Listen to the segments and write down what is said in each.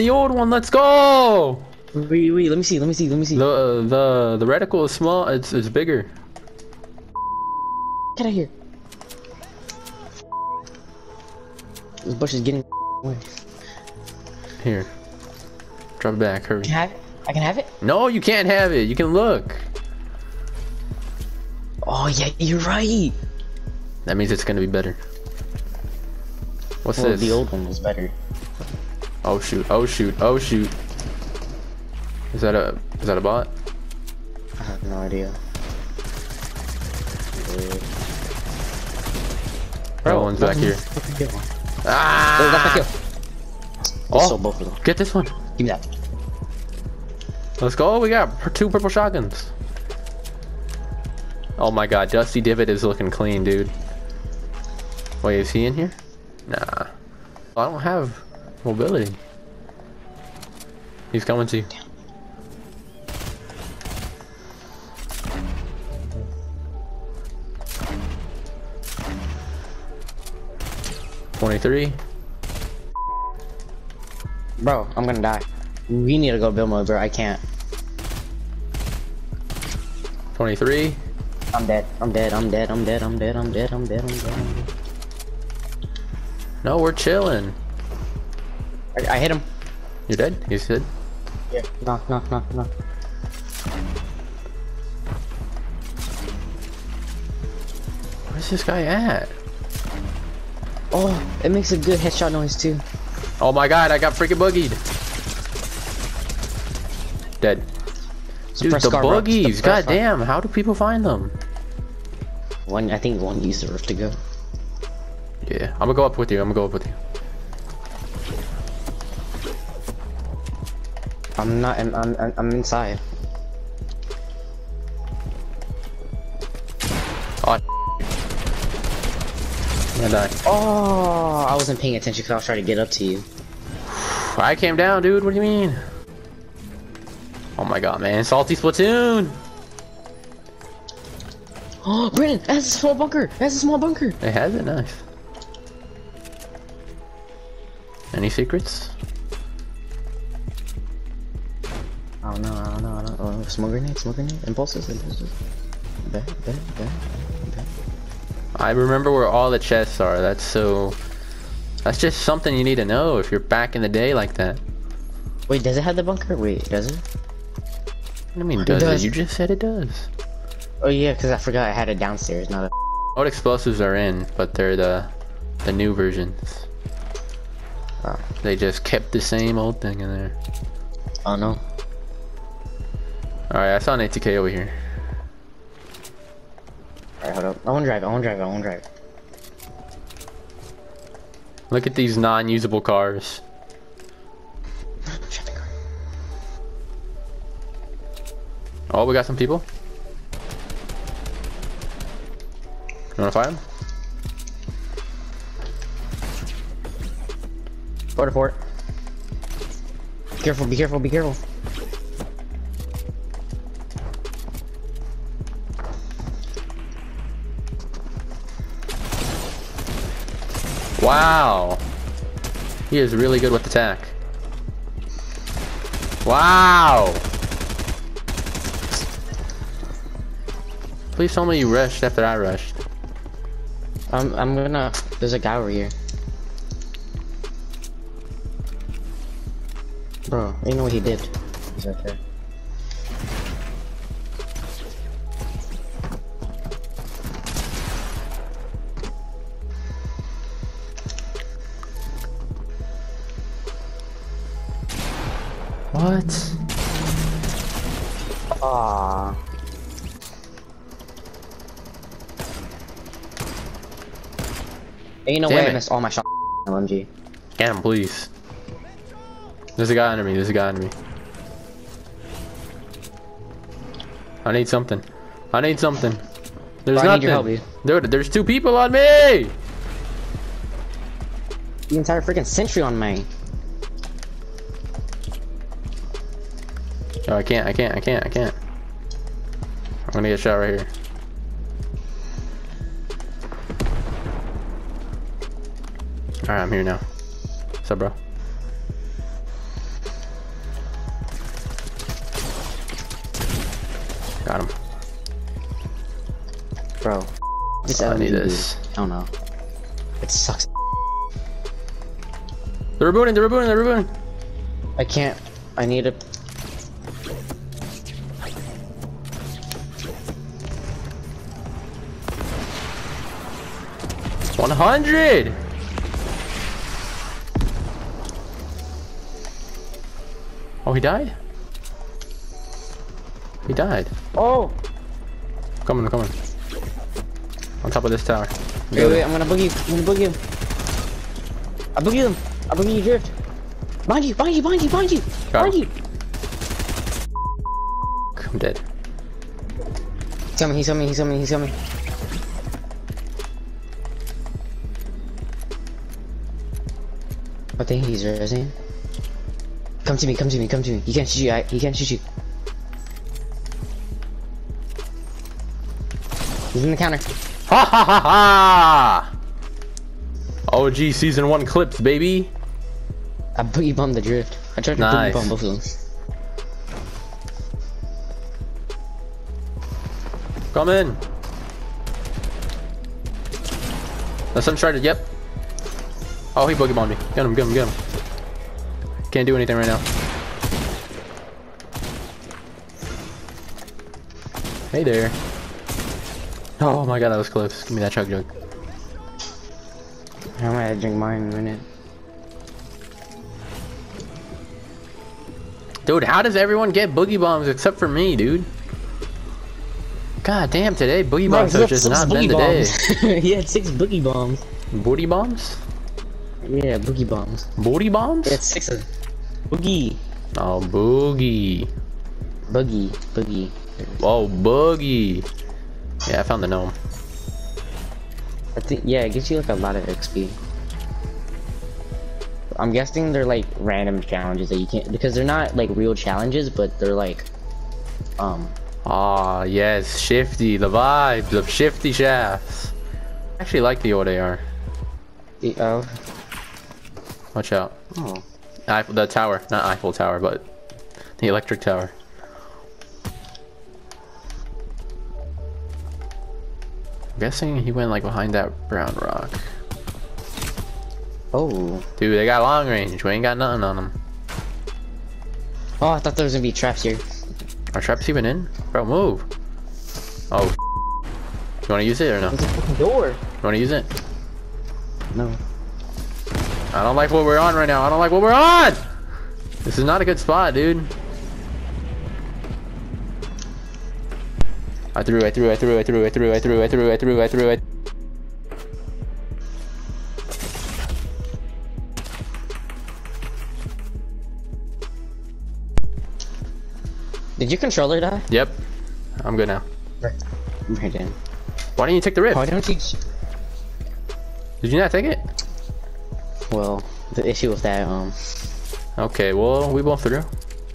the old one. Let's go. Wait, wait, let me see, let me see, let me see. The uh, the the reticle is small. It's it's bigger. Get out of here. This bush is getting away. Here. Drop it back. Hurry. Can I have it? I can have it? No, you can't have it. You can look. Oh, yeah, you're right. That means it's gonna be better. What's Well, this? the old one was better. Oh shoot! Oh shoot! Oh shoot! Is that a is that a bot? I have no idea. Bro, one's back here. Fucking kill. Ah! Oh, that's my kill. Oh. Both of them. Get this one. Give me that. Let's go. We got two purple shotguns. Oh my god, Dusty Divot is looking clean, dude. Wait, is he in here? Nah. I don't have mobility. He's coming to you. Twenty-three. Bro, I'm gonna die. We need to go build mode, bro. I can't. 23. I'm dead. I'm dead. I'm dead. I'm dead. I'm dead. I'm dead. I'm dead. I'm dead. I'm dead. No, we're chilling. I, I hit him. You're dead? He's dead? Yeah. Knock, knock, knock, knock. Where's this guy at? Oh, it makes a good headshot noise too. Oh my god, I got freaking boogied. Dead. Dude, Suppress the boogies. God damn, how do people find them? One, I think one used the roof to go. Yeah, I'm gonna go up with you. I'm gonna go up with you. I'm not. I'm. I'm. I'm- inside. Oh, I'm gonna die. Oh, I wasn't paying attention because I was trying to get up to you. I came down, dude. What do you mean? Oh my god, man. Salty Splatoon. Oh, Brandon, it has a small bunker. It has a small bunker. It has a knife. Any secrets? Oh, I don't know. I don't know. I don't know. Smoke grenade. Smoke grenade. Impulses. Impulses. Bet. Bet. Bet. Bet. I remember where all the chests are. That's so. That's just something you need to know if you're back in the day like that. Wait, does it have the bunker? Wait, does it? What do you mean, It does it? You just said it does. Oh yeah, because I forgot I had it downstairs. Not a. What explosives are in, but they're the the new versions. Oh. They just kept the same old thing in there. Oh no. Alright, I saw an ATK over here. Alright, hold up. I want to drive. I want to drive. I want to drive. Look at these non-usable cars. Car. Oh, we got some people. You wanna fight them? Go to port. Be careful. Be careful. Be careful. Wow. He is really good with attack. Wow. Please tell me you rushed after I rushed. I'm. I'm gonna. There's a guy over here. Bro, you know what he did? He's right there. What? Ah. Ain't no Damn way I it. missed all my shots. LMG. Him, please. There's a guy under me. There's a guy under me. I need something. I need something. There's Bro, I nothing. need your help, dude. There's two people on me. The entire freaking century on me. Oh, I can't, I can't, I can't, I can't. I'm gonna get shot right here. Alright, I'm here now. What's up, bro? Got him. Bro. I need this. I don't know. It sucks. They're rebooting, they're rebooting, they're rebooting! I can't. I need a One hundred. Oh, he died. He died. Oh! Coming, coming. On top of this tower. Wait, wait, I'm gonna boogie. I'm gonna boogie him. I boogie them. I boogie you drift. Behind you, behind you, behind you, behind you, behind you. I'm dead. He's coming, he's coming, he's coming, he's coming. I think he's resing. Come to me, come to me, come to me. He can't shoot you, I, he can't shoot you. He's in the counter. Ha ha ha ha! OG season one clips, baby. I boogie bombed the drift. I tried to Nice. bomb both of them. Come in. Let some try to. Yep. Oh, he boogie bombed me. Get him, get him, get him. Can't do anything right now. Hey there. Oh my god, that was close. Give me that chug jug. I'm gonna drink mine in a minute. Dude, how does everyone get boogie bombs except for me, dude? God damn, today boogie bombs have just not been the day. he had six boogie bombs. Booty bombs? Yeah, boogie bombs. Booty bombs? Had six of them. Boogie. Oh, boogie. Boogie. Boogie. Oh, boogie. Yeah, I found the gnome. I think, yeah, it gives you like a lot of XP. I'm guessing they're like random challenges that you can't, because they're not like real challenges, but they're like, um, Ah, yes, Shifty, the vibes of Shifty Shafts. I actually like the old AR. the, oh, Watch out. oh. Eiffel, the tower, not Eiffel Tower, but the electric tower. I'm guessing he went like behind that brown rock. Oh. Dude, they got long range. We ain't got nothing on them. Oh, I thought there was gonna be traps here. Are traps even in? Bro, move. Oh. You wanna use it or no? There's a fucking door. You wanna use it? No. I don't like what we're on right now. I don't like what we're on! This is not a good spot, dude. I threw, I threw, I threw, I threw, I threw, I threw, I threw, I threw, I threw, I threw. Did your controller die? Yep. I'm good now. Right in. Why didn't you take the rip? Why don't you? Did you not take it? Well, the issue with that, um, Okay, well, we both through.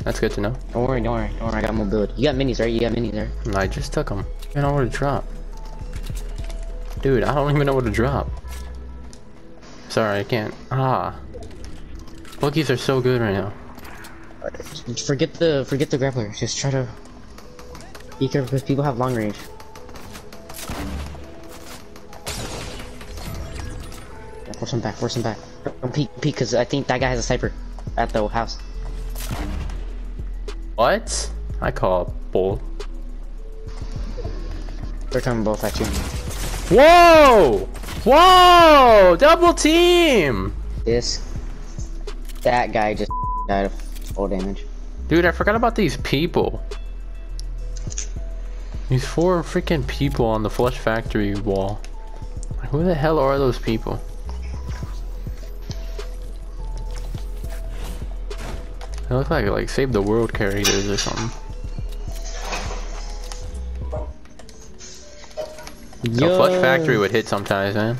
That's good to know. don't worry, don't worry, don't worry. I got mobility. You got minis, right? You got minis, right? I just took them. I don't know where to drop. Dude, I don't even know where to drop. Sorry, I can't. Ah. Boogies are so good right now. Forget the forget the grappler. Just try to be careful because people have long range. Yeah, force him back. Force him back. Don't peek, peek, because I think that guy has a sniper at the house. What? I call bull. They're coming both at you. Whoa! Whoa! Double team! This, that guy just died of full damage. Dude, I forgot about these people. These four freaking people on the Flush Factory wall. Who the hell are those people? They look like like Save the World characters or something. The Yo, Flush Factory would hit sometimes, man.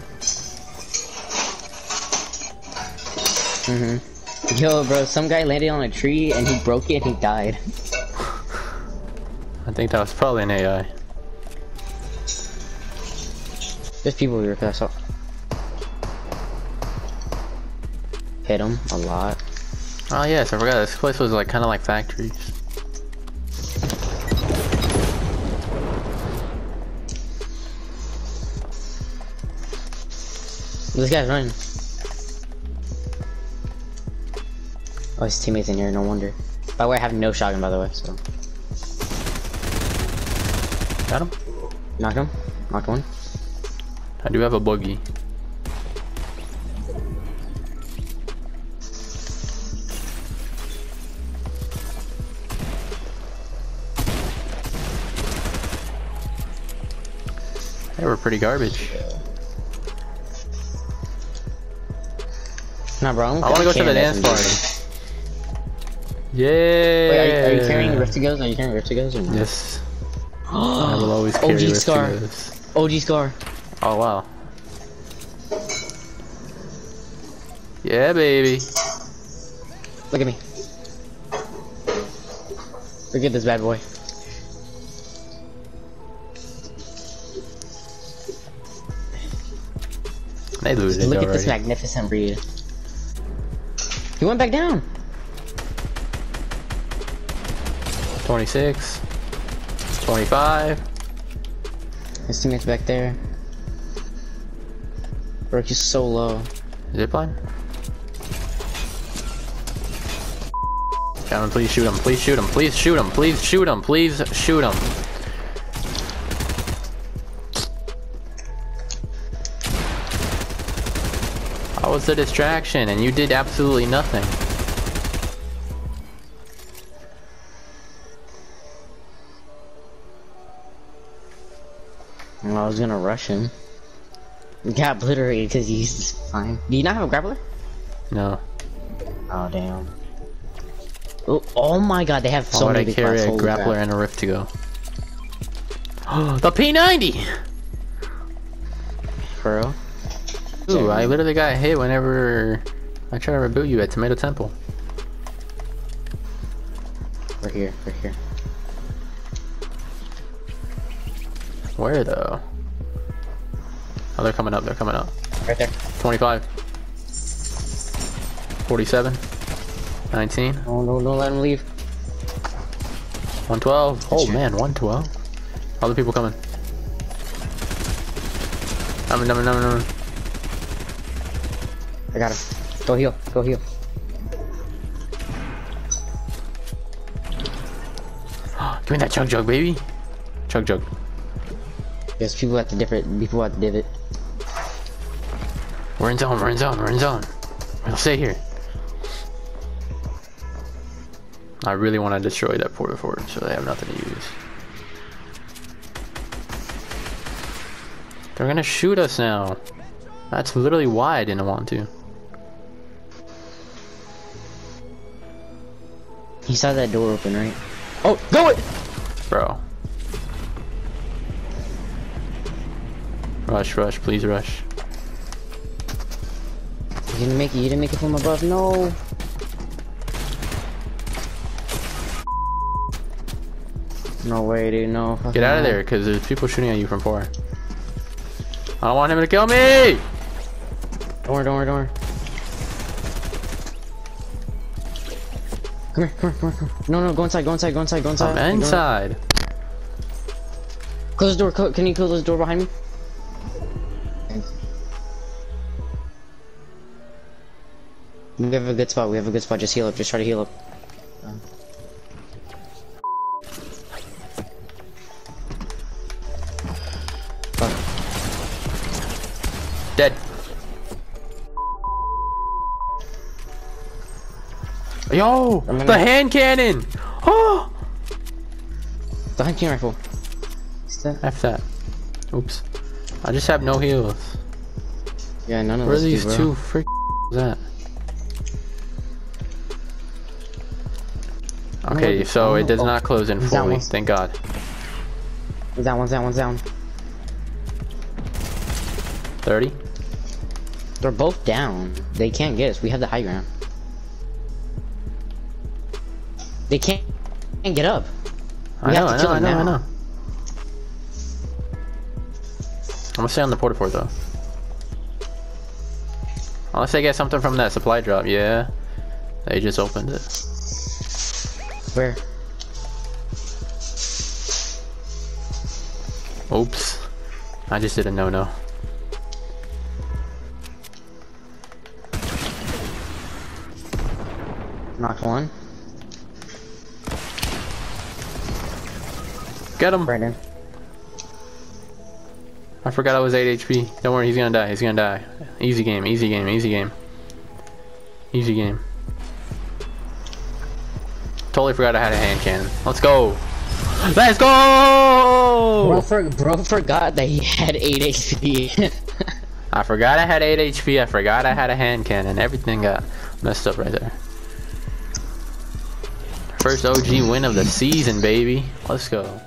Mhm. Yo, bro, some guy landed on a tree and he broke it and he died. I think that was probably an AI. There's people here, I saw. Hit him a lot. Oh yes, I forgot. This place was like kind of like factories. This guy's running. Oh, his teammates in here. No wonder. By the way, I have no shotgun. By the way, so. Got him. Knock him. Knocked one. I do have a buggy. Pretty garbage. Nah, bro, I'm I want to go to the dance party. Yeah. Wait, are you, are you carrying Riftigos? Are you carrying Riftigos or? Yes. I will always carry OG Scar. Riftigos. OG Scar. Oh wow. Yeah, baby. Look at me. Look at this bad boy. They lose it Look at already. this magnificent breed. He went back down. 26. 25. His teammate's back there. Bro, he's so low. Zipline. Gentlemen, please shoot him. Please shoot him. Please shoot him. Please shoot him. Please shoot him. How was the distraction? And you did absolutely nothing. Well, I was gonna rush him. Got obliterated because he's fine. Do you not have a grappler? No. Oh damn. Oh, oh my god, they have Why so would many I carry a grappler crap. and a rift to go? the P90! For real? Ooh, I literally got hit whenever I tried to reboot you at Tomato Temple. We're here, we're here. Where though? Oh, they're coming up, they're coming up. Right there. 25. 47. 19. Oh no, don't let him leave. 112. Oh man, 112. Other people coming. Coming, coming, coming, coming. I got him. Go heal, go heal. Give me that chug jug, baby. Chug jug. There's people at the different, people at the divot. We're in zone, we're in zone, we're in zone. We'll stay here. I really want to destroy that porta fort so they have nothing to use. They're gonna shoot us now. That's literally why I didn't want to. He saw that door open, right? Oh, go it! Bro. Rush, rush, please rush. You didn't make it, you didn't make it from above, no! No way, dude, no. Get out of there, because there's people shooting at you from far. I don't want him to kill me! Don't worry, don't worry, don't worry. Come here, come here, come here, come here. No, no, go inside, go inside, go inside, go inside. I'm Go inside. Close the door, clo- can you close the door behind me? We have a good spot, we have a good spot, just heal up, just try to heal up. Yo! The hand cannon! Oh! The hand cannon rifle. That? F that. Oops. I just have no heals. Yeah, none of Where are do, these two freak that? Okay, so it does oh, not close in fully. Thank God. One's down, one's down, one's down. 30? They're both down. They can't get us. We have the high ground. They can't, can't get up. We I know, I know, I know, I know. I'm gonna stay on the porta port though. Unless they get something from that supply drop, yeah. They just opened it. Where? Oops. I just did a no-no. Knock one. Get him! Brandon. I forgot I was 8 HP. Don't worry, he's gonna die. He's gonna die. Easy game, easy game, easy game. Easy game. Totally forgot I had a hand cannon. Let's go! Let's Bro, go! for, bro forgot that he had 8 HP. I forgot I had 8 HP. I forgot I had a hand cannon. Everything got messed up right there. First OG win of the season, baby. Let's go.